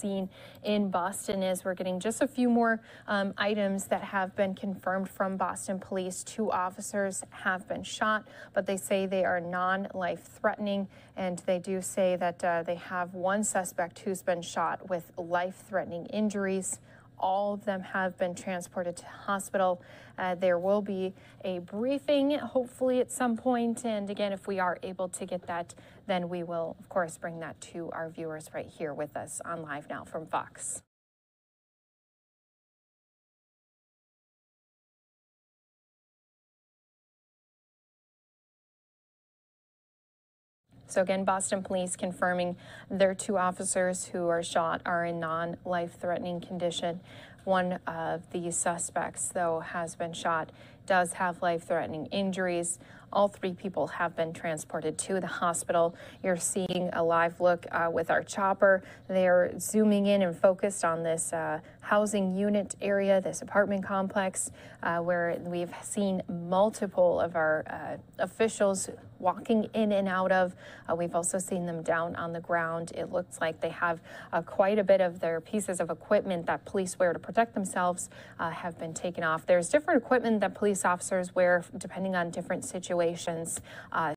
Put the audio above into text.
scene in Boston is we're getting just a few more um, items that have been confirmed from Boston police. Two officers have been shot, but they say they are non life threatening. And they do say that uh, they have one suspect who's been shot with life threatening injuries. All of them have been transported to hospital. Uh, there will be a briefing, hopefully, at some point. And again, if we are able to get that, then we will, of course, bring that to our viewers right here with us on Live Now from Fox. So again, Boston police confirming their two officers who are shot are in non-life threatening condition. One of the suspects, though, has been shot, does have life threatening injuries. All three people have been transported to the hospital. You're seeing a live look uh, with our chopper. They're zooming in and focused on this uh, housing unit area, this apartment complex, uh, where we've seen multiple of our uh, officials walking in and out of. Uh, we've also seen them down on the ground. It looks like they have uh, quite a bit of their pieces of equipment that police wear to protect themselves have been taken off. There's different equipment that police officers wear depending on different situations. Uh,